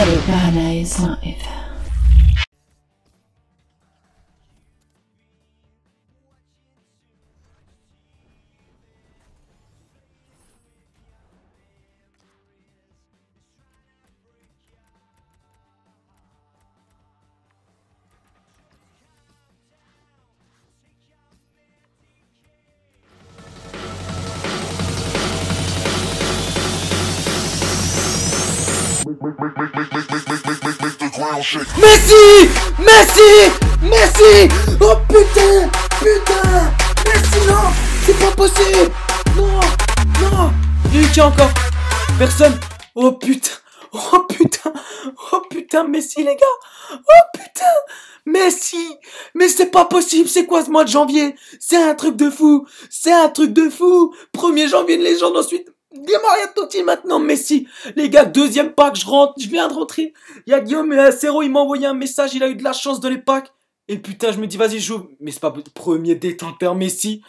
Ghana is even Messi! Messi! Messi! Oh putain! Putain! Messi non! C'est pas possible! Non! Non! Il y a encore. Personne. Oh putain! Oh putain! Oh putain Messi les gars! Oh putain! Messi! Mais c'est pas possible C'est quoi ce mois de janvier? C'est un truc de fou! C'est un truc de fou! 1er janvier une légende ensuite Di Maria Totti maintenant, Messi. Les gars, deuxième pack, je rentre, je viens de rentrer. Il y a Guillaume et Acero, il m'a envoyé un message, il a eu de la chance dans les packs. Et putain, je me dis, vas-y, joue. Mais c'est pas premier détenteur Messi.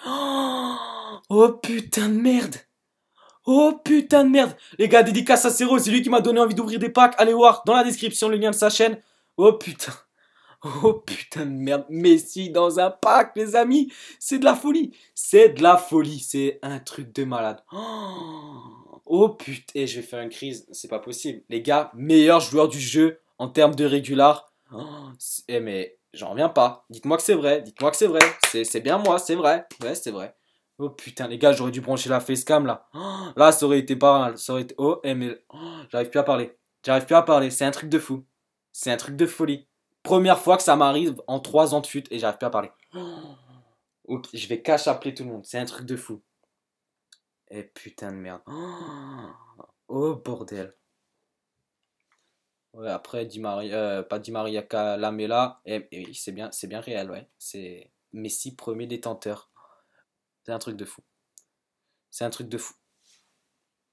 Oh putain de merde. Oh putain de merde. Les gars, dédicace à Acero, c'est lui qui m'a donné envie d'ouvrir des packs. Allez voir dans la description le lien de sa chaîne. Oh putain. Oh putain de merde, Messi dans un pack, les amis, c'est de la folie, c'est de la folie, c'est un truc de malade. Oh, putain, et je vais faire une crise, c'est pas possible. Les gars, meilleur joueur du jeu en termes de régular. Oh, eh mais j'en reviens pas. Dites-moi que c'est vrai, dites-moi que c'est vrai. C'est bien moi, c'est vrai. Ouais, c'est vrai. Oh putain, les gars, j'aurais dû brancher la facecam là. là, ça aurait été pas mal. Ça aurait été... Oh, eh, mais j'arrive plus à parler. J'arrive plus à parler. C'est un truc de fou. C'est un truc de folie. Première fois que ça m'arrive en 3 ans de fut et j'arrive plus à parler. Ok, je vais cache appeler tout le monde. C'est un truc de fou. Et eh, putain de merde. Oh bordel. Ouais, après, Di Maria, euh, pas Di Maria Lamela, et, eh, eh c'est bien, c'est bien réel, ouais. C'est Messi premier détenteur. C'est un truc de fou. C'est un truc de fou.